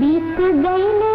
बीत गई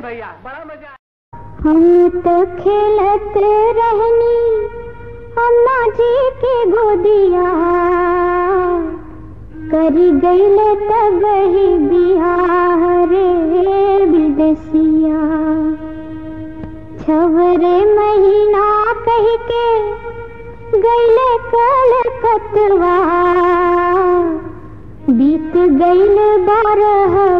हैं भैया, बड़ा मज़ा हम तो खेलत रहनी, अम्मा जी के गोदिया। करी गईल तब ही बिहार विदेशिया। छवरे महीना कह के गईल कलकतवा बीत गईल बारह